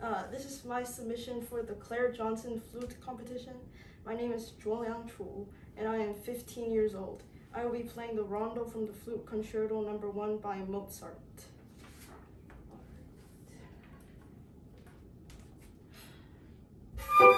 Uh, this is my submission for the Claire Johnson Flute Competition. My name is Zhuoliang Chu, and I am 15 years old. I will be playing the Rondo from the Flute Concerto Number 1 by Mozart.